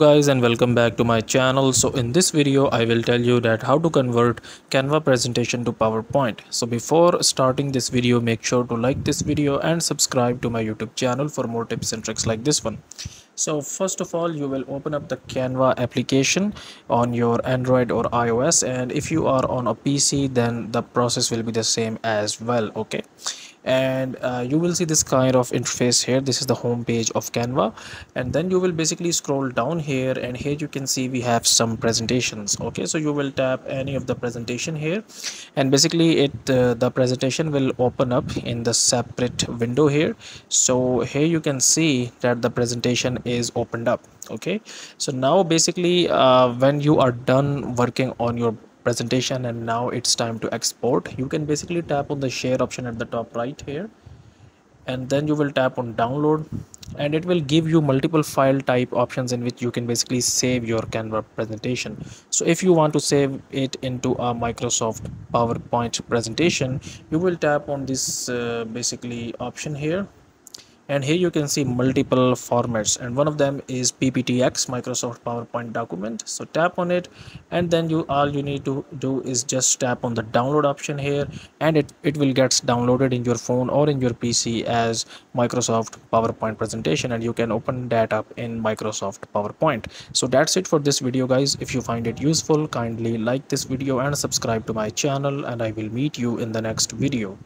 guys and welcome back to my channel. So in this video i will tell you that how to convert canva presentation to powerpoint. So before starting this video make sure to like this video and subscribe to my youtube channel for more tips and tricks like this one so first of all you will open up the canva application on your android or ios. And if you are on a pc then the process will be the same as well okay? And uh, you will see this kind of interface here. This is the home page of canva. And then you will basically scroll down here. And here you can see we have some presentations okay? So you will tap any of the presentation here. And basically it uh, the presentation will open up in the separate window here. So here you can see that the presentation is opened up okay? So now basically uh, when you are done working on your presentation and now it's time to export you can basically tap on the share option at the top right here. And then you will tap on download and it will give you multiple file type options in which you can basically save your canva presentation. So if you want to save it into a microsoft powerpoint presentation you will tap on this uh, basically option here and here you can see multiple formats and one of them is pptx microsoft powerpoint document. So tap on it and then you all you need to do is just tap on the download option here and it it will get downloaded in your phone or in your pc as microsoft powerpoint presentation and you can open that up in microsoft powerpoint. So that's it for this video guys. If you find it useful kindly like this video and subscribe to my channel and i will meet you in the next video